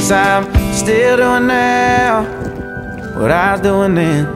guess I'm still doing now what I was doing then.